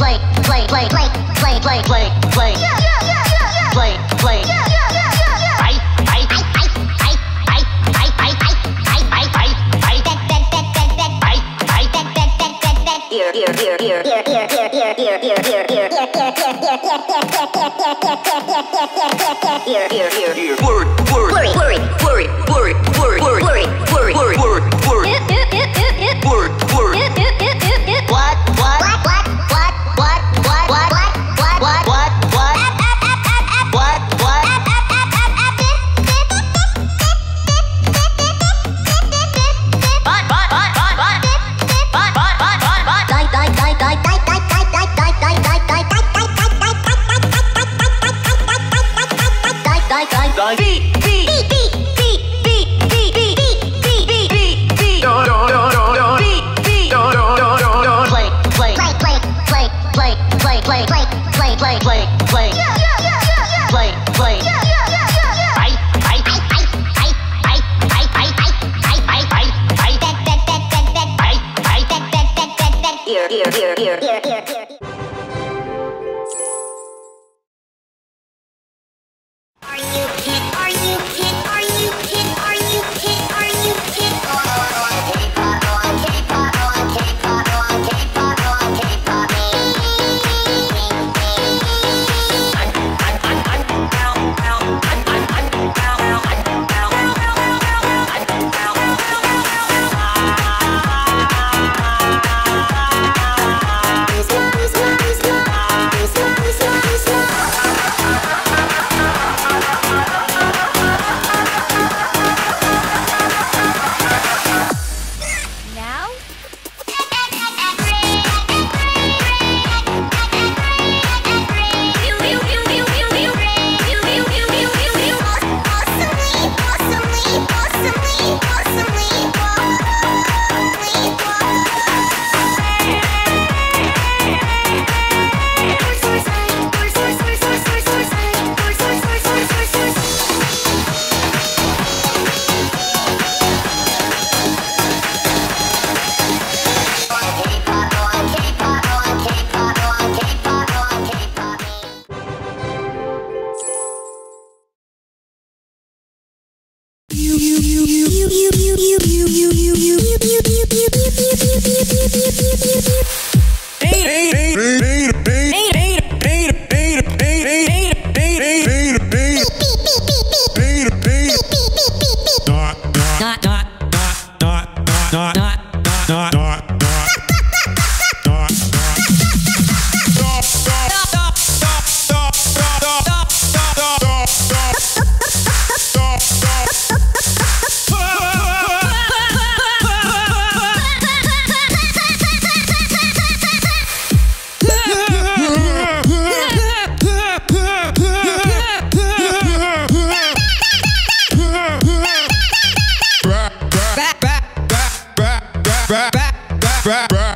play, play, play, play, play, play, play, play. Yeah, yeah, yeah, yeah, yeah. Play, play. Yeah, yeah, yeah, yeah, yeah. I, I, I, I, I, I, I, I, I, I, I, I, I, that, that, that, that, that, I, I, that, that, that, that, that. Ear, ear, ear, ear, ear, ear, ear, ear, ear, ear, ear. Ear, ear, ear, ear. Word, word, word, word, word. fat.